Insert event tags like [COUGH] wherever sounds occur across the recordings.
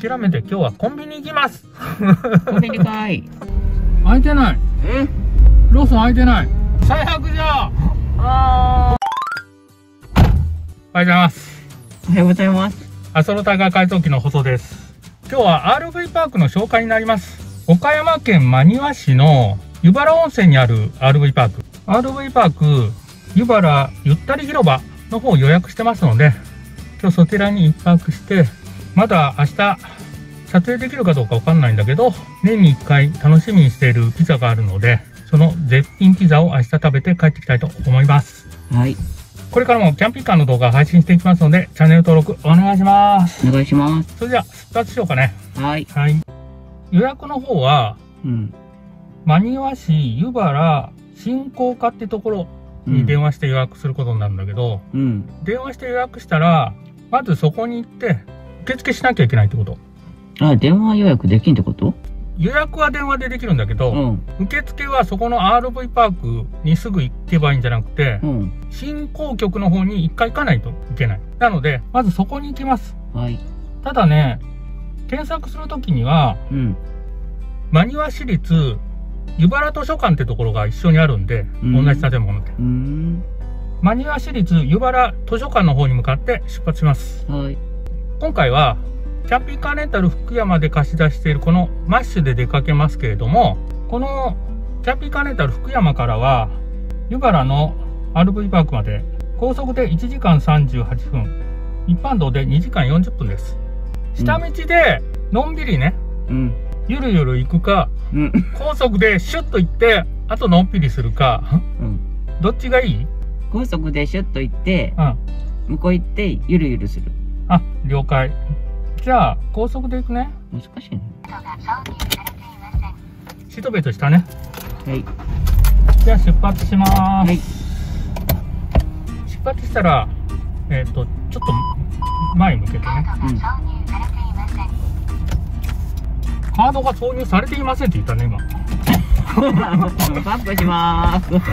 諦めて今日はコンビニ行きます。コンビニかい。開いてない。え？ローソン開いてない。最悪じゃあおはようございます。おはようございます。アソロタイガー改造機の細です。今日は RV パークの紹介になります。岡山県真庭市の湯原温泉にある RV パーク。RV パーク湯原ゆったり広場の方を予約してますので今日そちらに1泊してまだ明日撮影できるかどうかわかんないんだけど年に1回楽しみにしているピザがあるのでその絶品ピザを明日食べて帰ってきたいと思いますはい。これからもキャンピングカーの動画配信していきますのでチャンネル登録お願いしますお願いします。それでは出発しようかね。はい。はい。予約の方は、うん。真庭市湯原振興課ってところに電話して予約することになるんだけど、うん。電話して予約したら、まずそこに行って、受付しなきゃいけないってこと。あ、電話予約できんってこと？予約は電話でできるんだけど、うん。受付はそこの RV パークにすぐ行けばいいんじゃなくてう、ん。振興局の方に一回行かないといけない。なので、まずそこに行きます。はい。ただね、検索するときには、うん。真庭市立湯原図書館ってところが一緒にあるんで、うん同じ建物で。真庭市立湯原図書館の方に向かって出発します。はい。今回は、キャンピカーレンタル福山で貸し出しているこのマッシュで出かけますけれども、このキャンピカーレンタル福山からは、湯原の RV パークまで高速で1時間38分、一般道で2時間40分です。下道でのんびりね、うん。ゆるゆる行くか、うん。高速でシュッと行って、あとのんびりするか、うん。どっちがいい？高速でシュッと行って、うん。向こう行って、ゆるゆるする。あ、了解。じゃあ、高速で行くね。難しいね。シートベルトしたね。はい。じゃあ出発します。はい。出発したら、えっ、と、ちょっと前向けてね。うん。カードが挿入されていませんって言ったね、今。バックしまーす。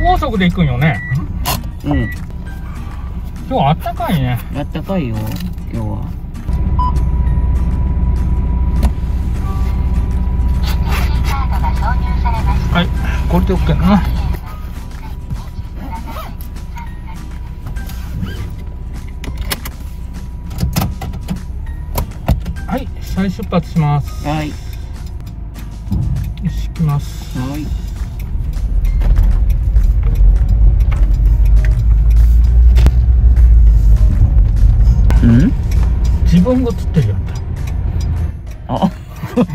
高速で行くんよね。うん。今日あったかいね。あったかいよ、今日は。はい。これで OK な。はい、再出発します。はい。よし、行きます。はい。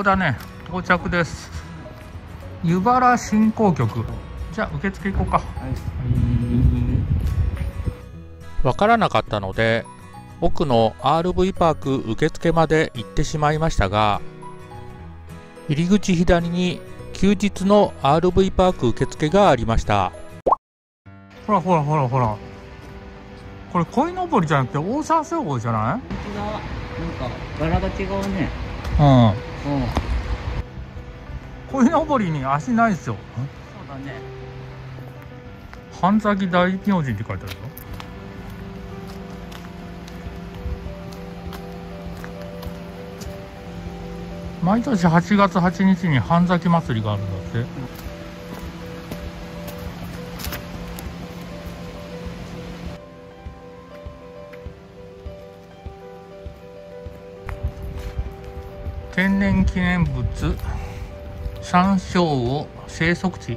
ここだね。到着です。湯原振興局。じゃあ受付行こうか。わからなかったので奥の RV パーク受付まで行ってしまいましたが入り口左に休日の RV パーク受付がありました。ほらほらほらほら。これ鯉のぼりじゃなくてオーシャン称号じゃない？違う。なんか、柄が違うね。うんうん。鯉のぼりに足ないですよそうだね。半崎大明神って書いてあるよ毎年8月8日に半崎祭りがあるんだって天然記念物山椒魚生息地。い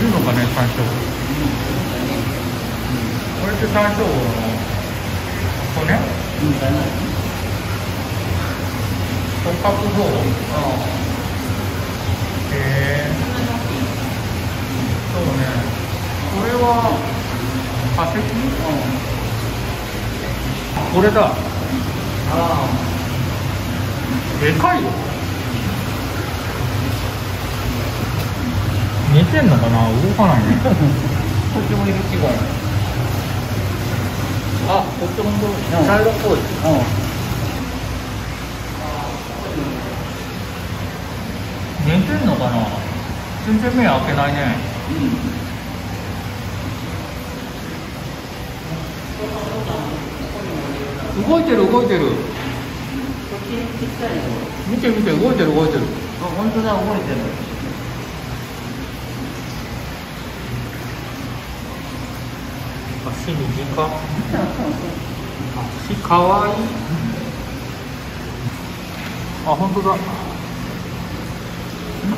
るのかね山椒。魚これって山椒魚のうんじゃない本格道路へえ。そうね。これは化石？これだ。あでかいよ。寝てんのかな？動かないね。あ [LAUGHS] こっちもいる違う。あこっち本当うん。茶色っぽい。うん。寝てんのかな？全然目開けないね。動いてる動いてる見て見て動いてる動いてる。あ本当だ動いてる。足短足か？わいい。あ本当だ。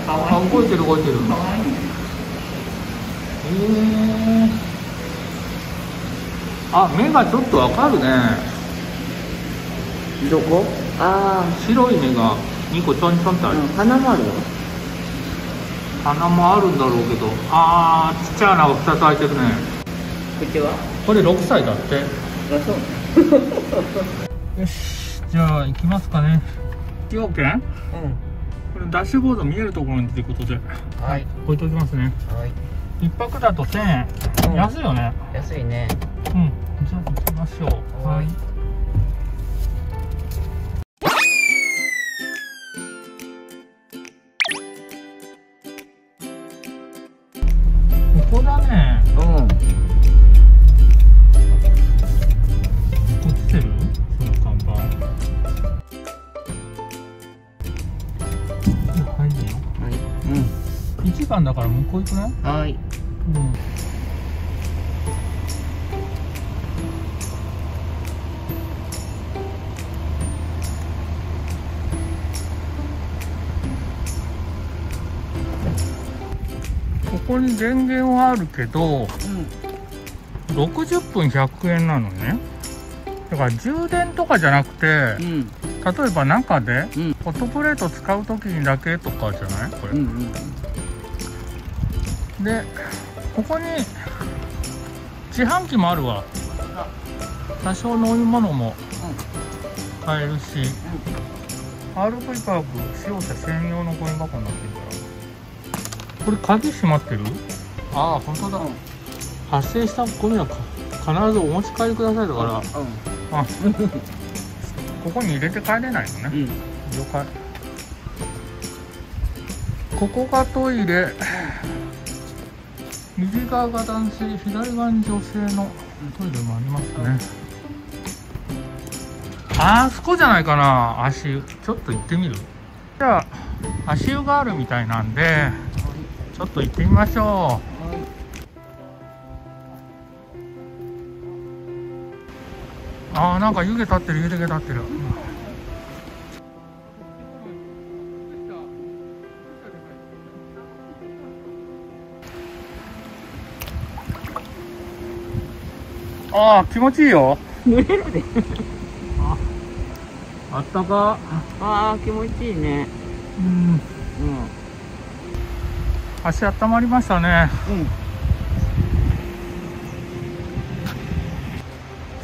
あ動いてる動いてる。かわいいえ。あ目がちょっとわかるね。どこあ白い目が2個ちょんちょんってあ、ある、うん、花丸鼻もあるんだろうけどあーちっちゃい穴が2つ開いてるね。口は？これ6歳だって。あそう。[LAUGHS] よしじゃあ行きますかね。要件うこれダッシュボード見えるところにということでんはい。置いておきますね。はい。一泊だと1000円、うん。安いよね。安いね。うん。じゃあ行きましょう。はいはい1番だから向こう行くね。うんはい。うん。ここに電源はあるけどうん。60分100円なのね。だから充電とかじゃなくてうん。例えば中でうん。ホットプレート使う時にだけとかじゃない？これ、うんうんでここに自販機もあるわ。多少飲み物も買えるし、RV パーク使用者専用のゴミ箱になってるから。これ鍵閉まってる？ああ本当だ、発生したゴミはか必ずお持ち帰りくださいだから。あここに入れて帰れないのね、うんうん。了解。ここがトイレ右側が男性左側に女性のトイレもありますね。あそこじゃないかな。足湯ちょっと行ってみる。じゃあ足湯があるみたいなんでちょっと行ってみましょう。あーなんか湯気立ってる湯気立ってる。ああ気持ちいいよ。濡れるで。あったか。ああ気持ちいいね。うん。うん。足温まりましたね。うん。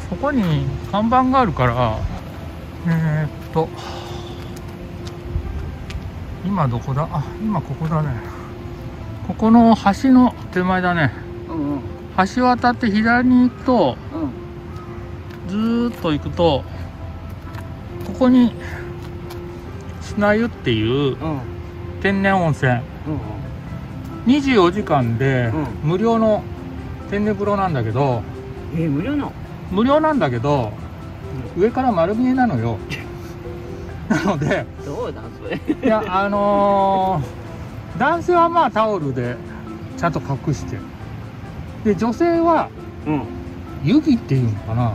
そこに看板があるからえー、っと。今どこだ？あ今ここだね。ここの橋の手前だね。うんうん。橋渡って左に行くとうんずーっと行くとここに砂湯っていううん。天然温泉。うん24時間でう無料の天然風呂なんだけどえー、無料の？無料なんだけど上から丸見えなのよ。[LAUGHS] なのでどうだそれ？いやあのー男性はまあタオルでちゃんと隠して。で女性はうん。うん湯着っていうのかな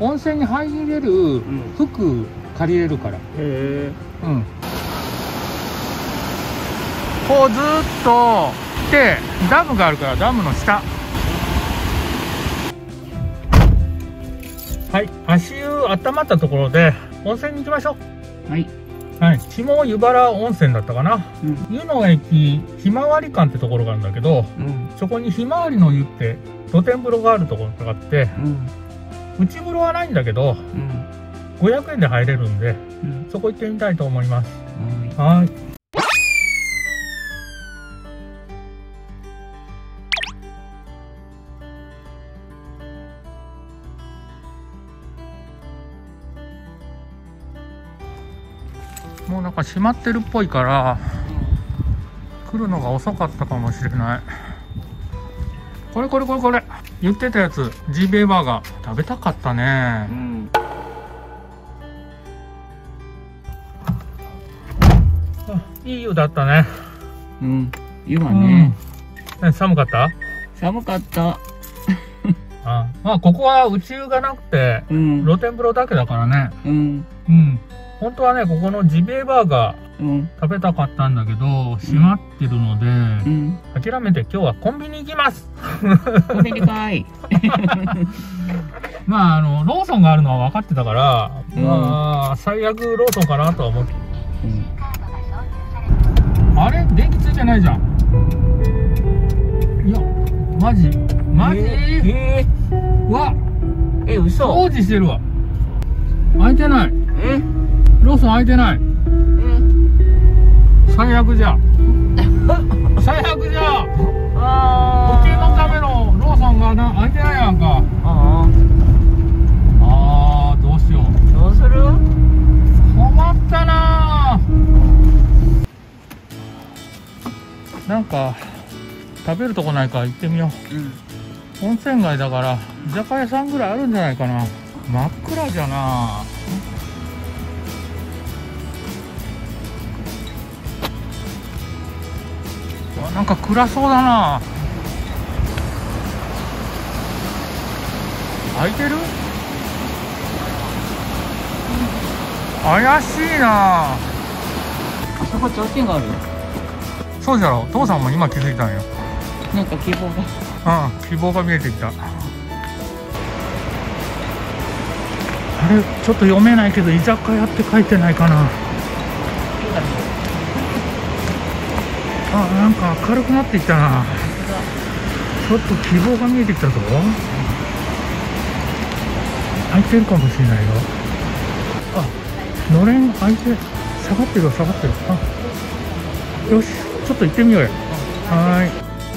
温泉に入れるん服借りれるからへえうんこうずーっと来てダムがあるからダムの下はい足湯温まったところで温泉に行きましょはい。うはい下湯原温泉だったかなうん。湯の駅ひまわり館ってところがあるんだけどうん。そこにひまわりの湯って露天風呂があるところがあってうん。内風呂はないんだけどうん。500円で入れるんでうん。そこ行ってみたいと思いますはい。はいもうなんか閉まってるっぽいから来るのが遅かったかもしれないこれこれこれこれ言ってたやつジーベイバーガー食べたかったねうん。あいい湯だったねうん。湯はね、うん、寒かった？寒かった。[LAUGHS] あまあここは内湯がなくてうん。露天風呂だけだからねうん。うん本当はねここのジビエバーガーうん。食べたかったんだけど閉まってるので、うん。諦めて今日はコンビニ行きます。コンビニかい。[LAUGHS] まああのローソンがあるのは分かってたから、うん。まあ最悪ローソンかなとは思って。うん。あれ？電気ついてないじゃん。いやマジ？マジ、えうわー、え、嘘。工事してるわ。開いてない。え？ローソン開いてない。最悪じゃ。最悪じゃ。[LAUGHS] あ時計のためのローソンがな開いてないやんか。ああーどうしよう。あ。どうする？困ったな。ーなんか食べるとこないか行ってみよう。ん。う温泉街だから居酒屋さんぐらいあるんじゃないかな。真っ暗じゃななんか暗そうだな。開いてる？怪しいな。あそこ提灯がある。そうじゃろ？父さんも今気づいたんよ。なんか希望が。うん希望が見えてきた。あれちょっと読めないけど居酒屋って書いてないかなあなんか明るくなってきたな。ちょっと希望が見えてきたぞ。開いてるかもしれないよ。あのれん開いて下がってるよ下がってる。あよしちょっと行ってみようよはーい。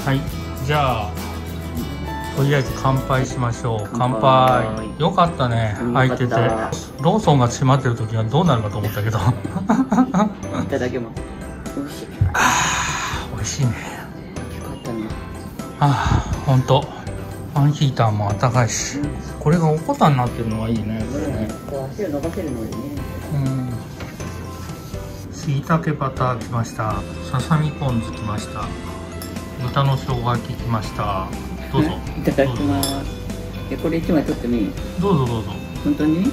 はい。じゃあとりあえず乾杯しましょう。乾乾杯。杯よかったねうん開いてて。ローソンが閉まってる時はどうなるかと思ったけど。いただきます。美味しい。ね。かったね。ああほんと。ファンヒーターも暖かいし。これがおこたになってるのはいいね。これねこう足を伸ばせるのでね。うん。しいたけバターきました。ささみポン酢きました。豚の生姜焼ききました。どうぞ。[LAUGHS] いただきます。え、これ一枚取ってもいい？どうぞどうぞ。本当に？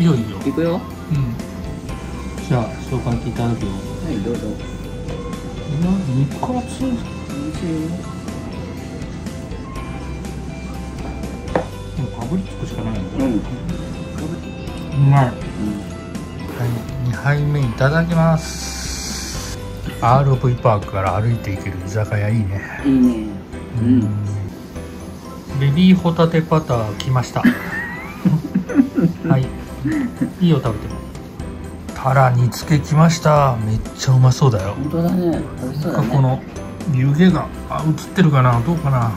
いいよいいよ。いくよ。はうん。じゃあ生姜焼きいただくよ。い、どうぞ。うわ肉厚美味しいよ。もうかぶりつくしかないの、うん。うまいうん。はい、2杯目いただきます RV パークから歩いていける居酒屋いいねいいね。うん。ベビーホタテバター来ましたはいいいよ食べてもタラ煮付け来ましためっちゃうまそうだよ本当だね。美味しそうだね。この湯気があ映ってるかな？どうかな？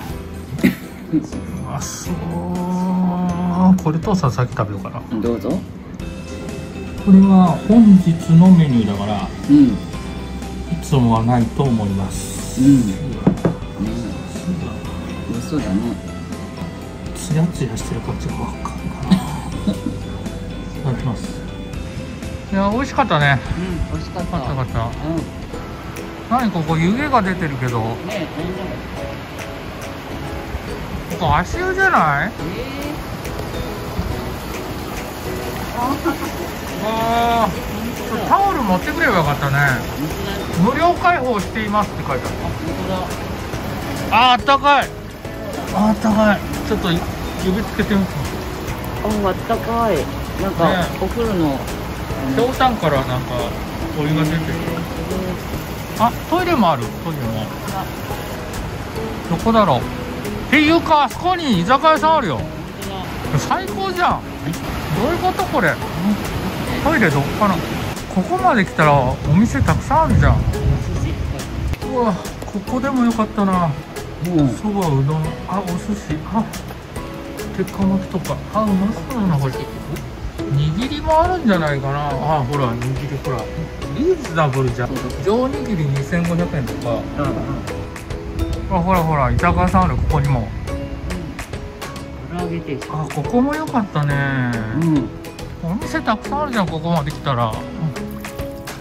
うまそうこれとささっき食べようかなこどうぞ。れは本日のメニューだからうん。うん。いつもはないと思いますね美味しそうだね。ツヤツヤしてるこっちがわかるかな [LAUGHS] いただきますいや美味しかったね。うん、美味しかった。よかったよかった。うん。何ここ湯気が出てるけど。こねえ、こ足湯じゃない？えわあタオル持ってくればよかったね。無料開放していますって書いてあるあ。ああったかい。ああったかい。ちょっと指つけてみて。ああったかい。なんか、ねお風呂のひょうたんからなんかお湯が出てるあトイレもある。トイレも。どこだろう。っていうかあそこに居酒屋さんあるよ。最高じゃん。どういうことこれ。トイレどっかなここまで来たらお店たくさんあるじゃん。うわここでもよかったな。うん。そばうどん。あお寿司。あ鉄火巻きとか。あうまそうだなこれ握りもあるんじゃないかな。あほら握りほら。リーズナブルじゃん。上握り2500円とか。あほらほら居酒屋さんあるここにも。唐揚げ定食あここもよかったね。うん。お店たくさんあるじゃんここまで来たら。こ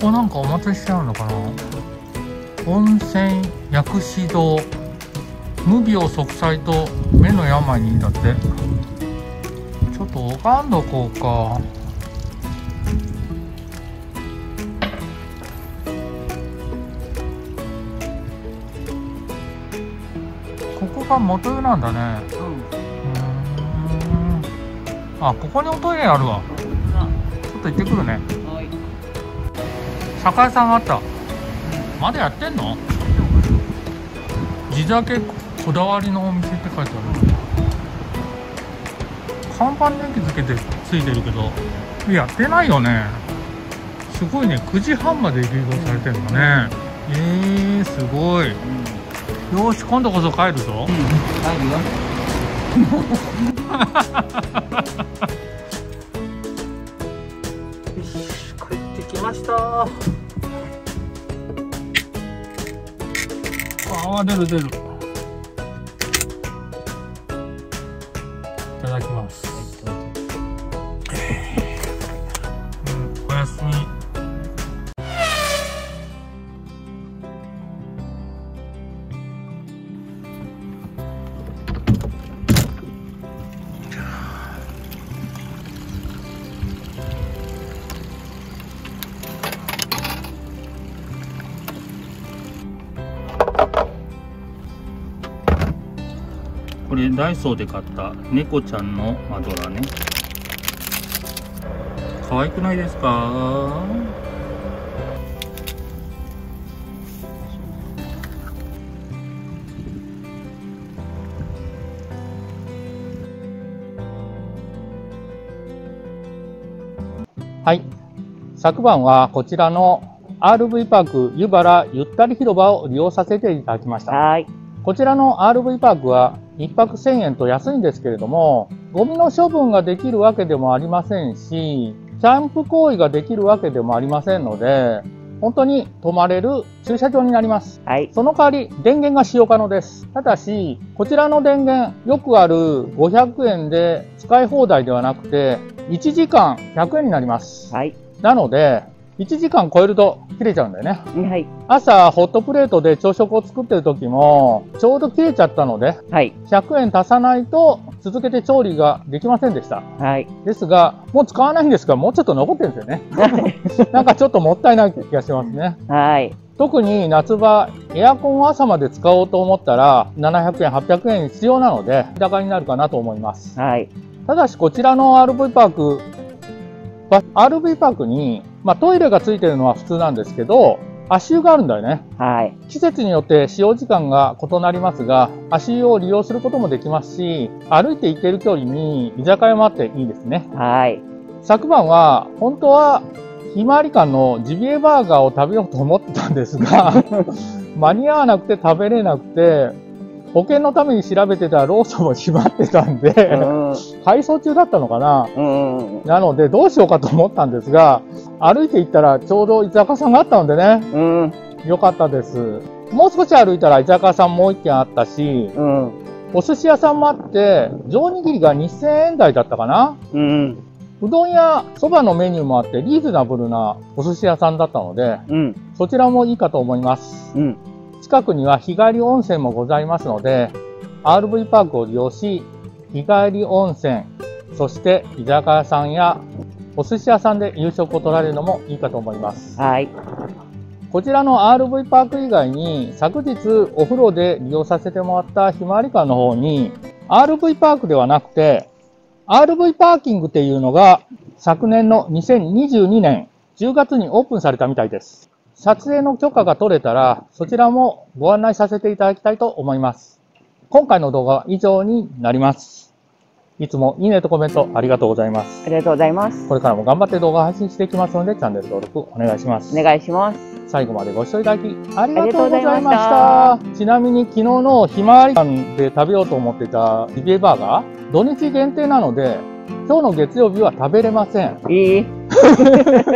こなんかお祭りしちゃうのかな。温泉薬師堂無病息災と目の病にいいんだってちょっと拝んどこうか。ここが元湯なんだね。うん。あここにおトイレあるわ。ちょっと行ってくるね。はい。酒屋さんあった。まだやってんの？地酒こだわりのお店って書いてある看板電気つけてついてるけどやってないよね。すごいね。9時半まで営業されてんだね。えー、すごい。よーし今度こそ帰るぞ。入るよ。よし帰ってきました。ああ出る出るこれダイソーで買った猫ちゃんのマドラーね。可愛くないですか？はい。昨晩はこちらの RV パーク湯原ゆったり広場を利用させていただきました。はい。こちらの RV パークは1泊1000円と安いんですけれども、ゴミの処分ができるわけでもありませんし、キャンプ行為ができるわけでもありませんので、本当に泊まれる駐車場になります。はいその代わり電源が使用可能です。ただし、こちらの電源、よくある500円で使い放題ではなくて、1時間100円になります。はいなので、1時間超えると切れちゃうんだよね。はい朝、ホットプレートで朝食を作ってる時も、ちょうど切れちゃったので、はい100円足さないと続けて調理ができませんでした。はいですが、もう使わないんですが、もうちょっと残ってるんですよね。なんかちょっともったいない気がしますね。はい特に夏場、エアコンを朝まで使おうと思ったら、700円、800円必要なので、高になるかなと思います。はいただし、こちらの RV パーク、ば RV パークに、まあ、トイレがついてるのは普通なんですけど、足湯があるんだよね。はい季節によって使用時間が異なりますが、足湯を利用することもできますし、歩いて行ける距離に居酒屋もあっていいですね。はい昨晩は、本当は、ひまわり館のジビエバーガーを食べようと思ってたんですが、[LAUGHS] 間に合わなくて食べれなくて、保険のために調べてたローソンも閉まってたんで、うん。配送中だったのかな。うんなので、どうしようかと思ったんですが、歩いて行ったらちょうど居酒屋さんがあったのでね、うん。よかったです。もう少し歩いたら居酒屋さんもう一軒あったし、うん。お寿司屋さんもあって、上握りが2000円台だったかな。うんうどんやそばのメニューもあってリーズナブルなお寿司屋さんだったので、うん。そちらもいいかと思います。うん近くには日帰り温泉もございますので、RV パークを利用し、日帰り温泉、そして居酒屋さんやお寿司屋さんで夕食を取られるのもいいかと思います。はいこちらの RV パーク以外に、昨日お風呂で利用させてもらったひまわり館の方に、RV パークではなくて、RV パーキングっていうのが昨年の2022年10月にオープンされたみたいです。撮影の許可が取れたら、そちらもご案内させていただきたいと思います。今回の動画は以上になります。いつもいいねとコメントありがとうございます。ありがとうございます。これからも頑張って動画配信していきますので、チャンネル登録お願いします。お願いします。最後までご視聴いただきありがとうございまありがとうございました。ちなみに昨日のひまわり館で食べようと思ってたジビエバーガー、土日限定なので、今日の月曜日は食べれません。いい [LAUGHS]